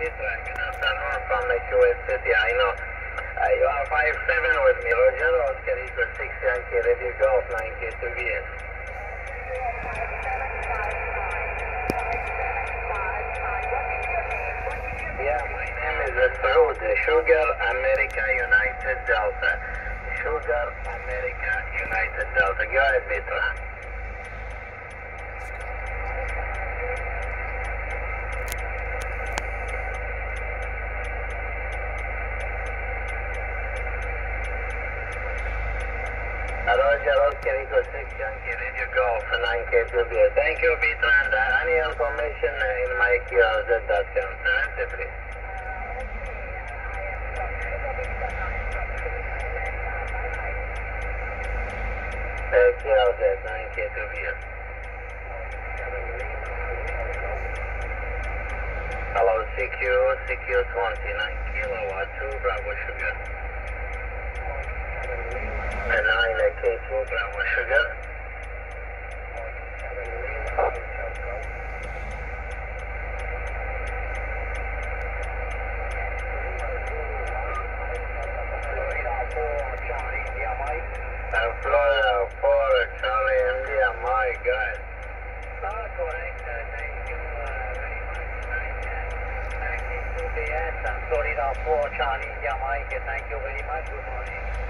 Petra. Good from the Kuwait City. I know. You are 5-7 with me, Roger. Oscar Echo 6 Yankee, radio golf, 9K to VS. Yeah, my name is Saud, Sugar America United Delta. Sugar America United Delta. Go ahead, Petra. Roger, Oscar Echo 6 Yankee, radio golf, 9K to VS. Thank you, Petra. Uh, any information uh, in my QRZ.com. Answer, please. Uh, QRZ, 9K to. Hello, CQ, CQ 29 kilowatt, 2 Bravo Sugar. And 9 K2 Bravo Sugar. And Florida 4 Charlie India, my God. Uh, thank you uh, very much. Thank you. To the Florida 4 Charlie India Mike. Thank you very much. Good morning.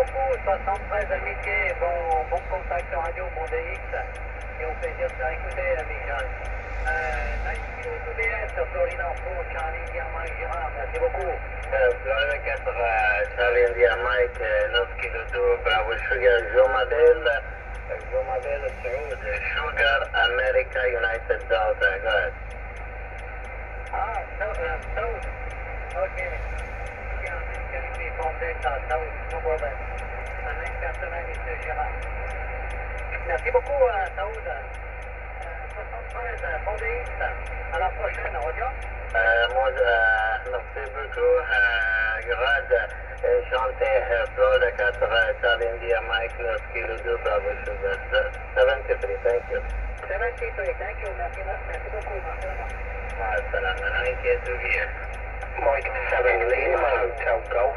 beaucoup. De toute façon, très amitié, bon, bon contact sur Radio Mondéix. Et au plaisir de faire écouter, Michel. Euh, 9 kg OBS, Florine Info, Charlie India Mike Girard, merci beaucoup. Euh, Florida 4, euh, Charlie India Mike, euh, Bravo Sugar, Joe Madel. Euh, Joe Sugar, America, United Delta, go ahead. Ah, tudo, so, okay. Merci beaucoup, Saoud. Euh, 73, euh, bon DX. À la prochaine, moi, merci beaucoup, Grad, chanté Florida 4 uh, Charlie India Mike, North Kilo 2 Bravo Sugar, Se- 73, thank you. 73, thank you, merci, merci beaucoup, I'm an IK2. Mike 7 Lima Hotel Golf.